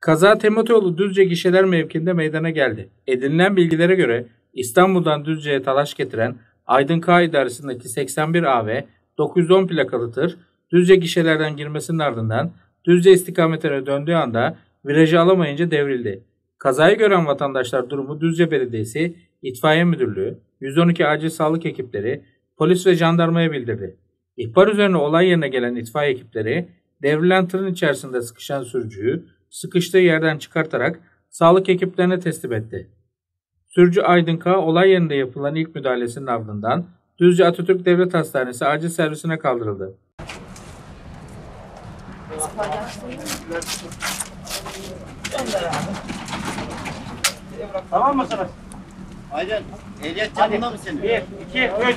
Kaza Temotoğlu Düzce gişeler mevkinde meydana geldi. Edinilen bilgilere göre İstanbul'dan Düzce'ye talaş getiren Aydın K idaresindeki 81 AV 910 plakalı tır Düzce gişelerden girmesinin ardından Düzce istikametine döndüğü anda virajı alamayınca devrildi. Kazayı gören vatandaşlar durumu Düzce Belediyesi, İtfaiye Müdürlüğü, 112 acil sağlık ekipleri, polis ve jandarmaya bildirdi. İhbar üzerine olay yerine gelen itfaiye ekipleri devrilen tırın içerisinde sıkışan sürücüyü sıkıştığı yerden çıkartarak sağlık ekiplerine teslim etti. Sürücü Aydın K. olay yerinde yapılan ilk müdahalesinin ardından Düzce Atatürk Devlet Hastanesi acil servisine kaldırıldı. Tamam mı sana? Aynen. Ehliyet canında mı senin? 1, 2, 3.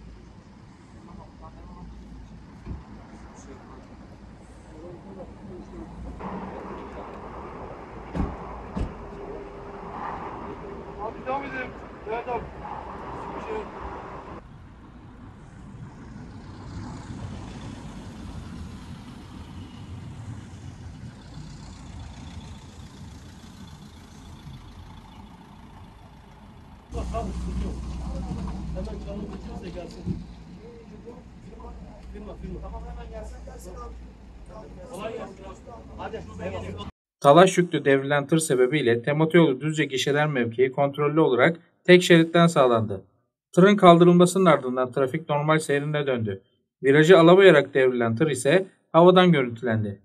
Talaş yüklü devrilen tır sebebiyle Temotoyolu Düzce gişeler mevkii kontrollü olarak tek şeritten sağlandı. Tırın kaldırılmasının ardından trafik normal seyrine döndü. Virajı alamayarak devrilen tır ise havadan görüntülendi.